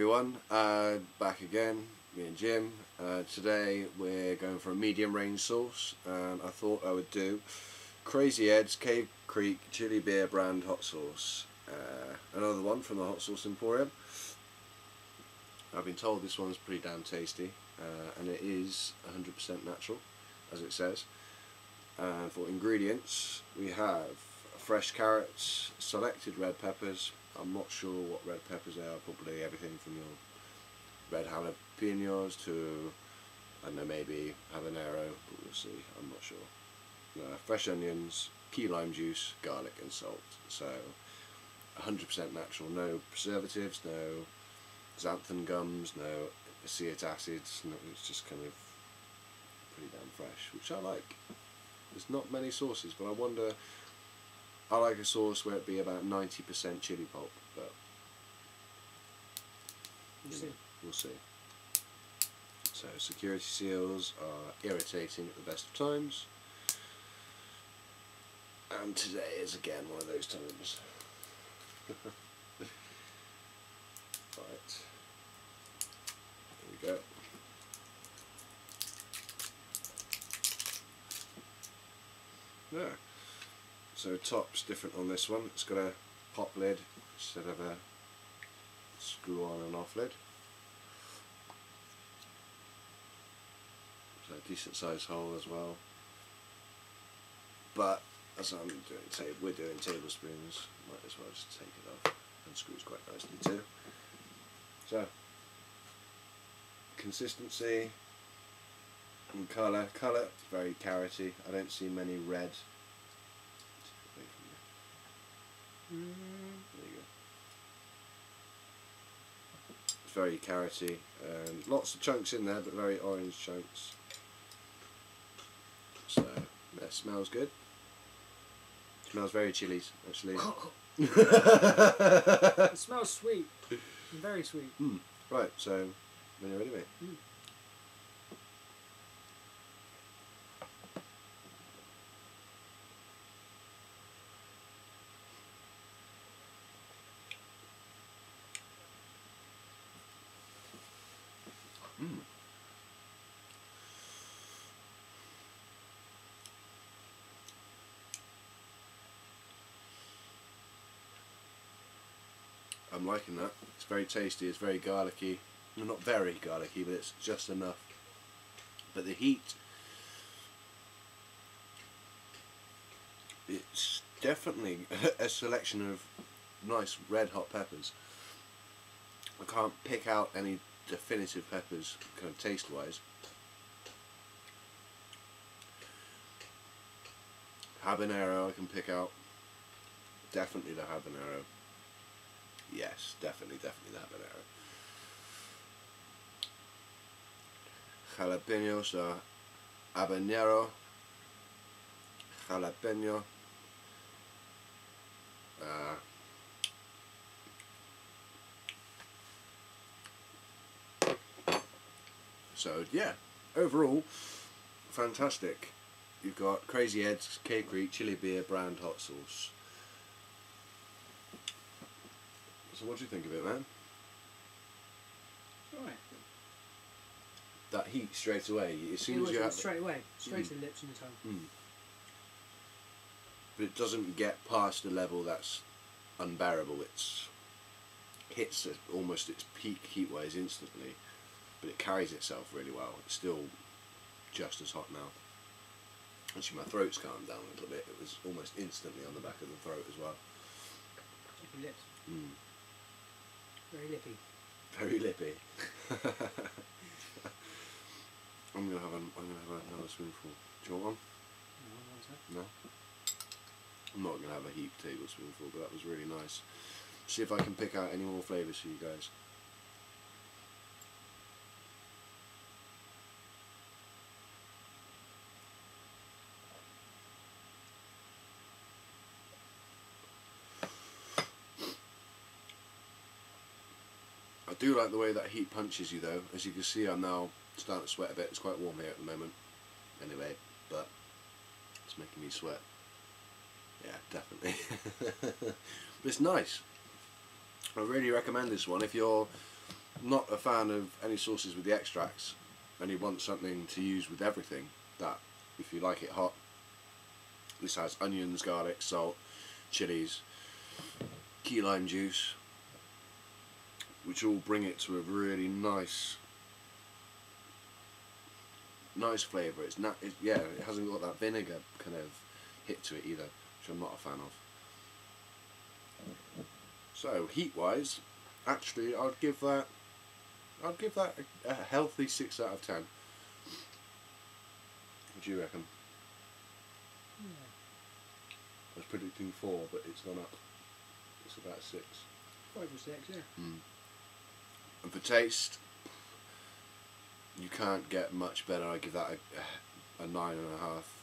everyone, uh, back again, me and Jim. Uh, today we're going for a medium range sauce and I thought I would do Crazy Ed's Cave Creek Chili Beer brand hot sauce. Uh, another one from the Hot Sauce Emporium. I've been told this one's pretty damn tasty uh, and it is 100% natural as it says. And for ingredients we have fresh carrots, selected red peppers, I'm not sure what red peppers are, probably everything from your red jalapenos to, I don't know, maybe habanero, but we'll see, I'm not sure. Uh, fresh onions, key lime juice, garlic and salt. So 100% natural, no preservatives, no xanthan gums, no acetic acids, no, it's just kind of pretty damn fresh, which I like. There's not many sauces, but I wonder I like a sauce where it be about 90% chili pulp, but We'll you see. know, we'll see. So security seals are irritating at the best of times. And today is again one of those times. right. Here we go. Yeah. So top's different on this one. It's got a pop lid instead of a screw on and off lid. So a decent sized hole as well. But as I'm doing we're doing tablespoons, might as well just take it off. And screws quite nicely too. So consistency and colour. Colour very carroty. I don't see many red away from you. Mm, Mm-hmm. There you go. It's very carroty and lots of chunks in there, but very orange chunks. So that smells good. Smells very chilies, actually. Oh. it smells sweet. Very sweet. Hmm. right, so when you're ready, mate. Mm. I'm liking that. It's very tasty. It's very garlicky. Not very garlicky, but it's just enough. But the heat, it's definitely a selection of nice red hot peppers. I can't pick out any definitive peppers, kind of taste wise. Habanero, I can pick out. Definitely the habanero. Yes, definitely, definitely the habanero. Jalapenos are habanero, jalapeno, uh, so yeah, overall, fantastic. You've got Crazy Ed's Cave Creek Chili Beer brand hot sauce. So what do you think of it, man? Right. That heat straight away. As soon It as you have, straight away, straight Mm. to the lips and the tongue. but it doesn't get past a level that's unbearable. It's hits almost its peak heat wise instantly, but it carries itself really well. It's still just as hot now. Actually, my throat's calmed down a little bit. It was almost instantly on the back of the throat as well. Check your lips. Mm. Very lippy. Very lippy. I'm gonna have an, I'm gonna have another spoonful. Do you want one? No. No. I'm not gonna have a heap tablespoonful, but that was really nice. See if I can pick out any more flavours for you guys. I do like the way that heat punches you though. As you can see I'm now starting to sweat a bit. It's quite warm here at the moment. Anyway, but it's making me sweat. Yeah, definitely. but it's nice. I really recommend this one if you're not a fan of any sauces with the extracts, and you want something to use with everything, that if you like it hot, this has onions, garlic, salt, chilies, key lime juice, which all bring it to a really nice, nice flavour. It's not, it, yeah, it hasn't got that vinegar kind of hit to it either, which I'm not a fan of. So heat wise, actually, I'd give that, I'd give that a, a healthy six out of ten. What do you reckon? Hmm. I was predicting four, but it's gone up. It's about six. Five or six, yeah. Hmm. And for taste, you can't get much better. I give that a, a nine and a half.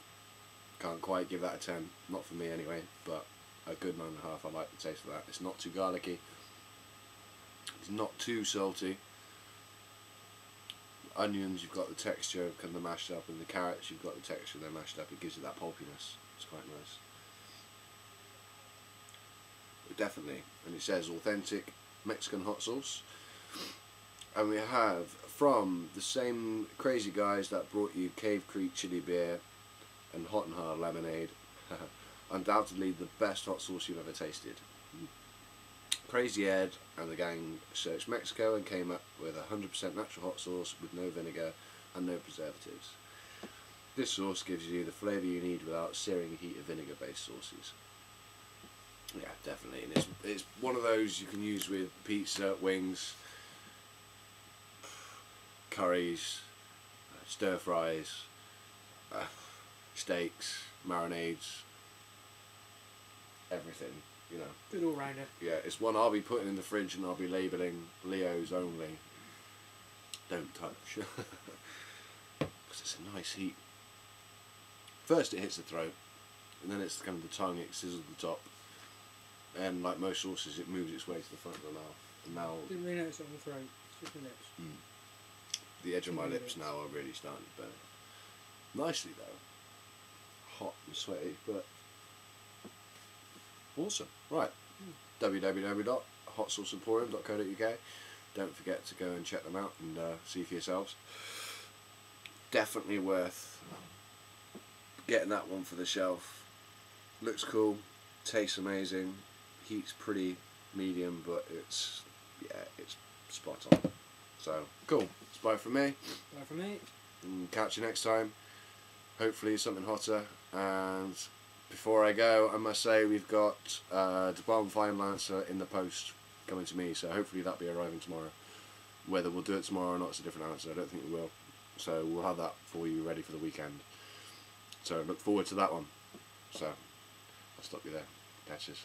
Can't quite give that a ten. Not for me anyway, but a good nine and a half. I like the taste of that. It's not too garlicky. It's not too salty. Onions, you've got the texture of kind of mashed up, and the carrots, you've got the texture they're mashed up. It gives you that pulpiness. It's quite nice. But definitely, and it says authentic Mexican hot sauce. And we have from the same crazy guys that brought you Cave Creek chili beer and Hot and Hard lemonade, undoubtedly the best hot sauce you've ever tasted. Crazy Ed and the gang searched Mexico and came up with a 100% natural hot sauce with no vinegar and no preservatives. This sauce gives you the flavour you need without searing heat of vinegar based sauces. Yeah, definitely. And it's, it's one of those you can use with pizza, wings, curries, uh, stir fries, uh, steaks, marinades, everything, you know. Good all rounder. Yeah, it's one I'll be putting in the fridge and I'll be labelling Leo's only. Don't touch. Because it's a nice heat. First it hits the throat, and then it's kind of the tongue, it sizzles the top. And like most sauces, it moves its way to the front of the mouth. And now Didn't really notice it on the throat. It's just the lips. The edge of my Mm, lips now are really starting to burn. Nicely though. Hot and sweaty, but awesome. Right. www.hotsauceemporium.co.uk. Don't forget to go and check them out and uh, see for yourselves. Definitely worth getting that one for the shelf. Looks cool, tastes amazing, heat's pretty medium, but it's yeah, it's spot on. So cool. It's bye from me. Bye from me. And catch you next time. Hopefully something hotter. And before I go, I must say we've got uh, the Bomb Fine Lancer in the post coming to me. So hopefully that'll be arriving tomorrow. Whether we'll do it tomorrow or not is a different answer. I don't think we will. So we'll have that for you ready for the weekend. So look forward to that one. So I'll stop you there. Catches.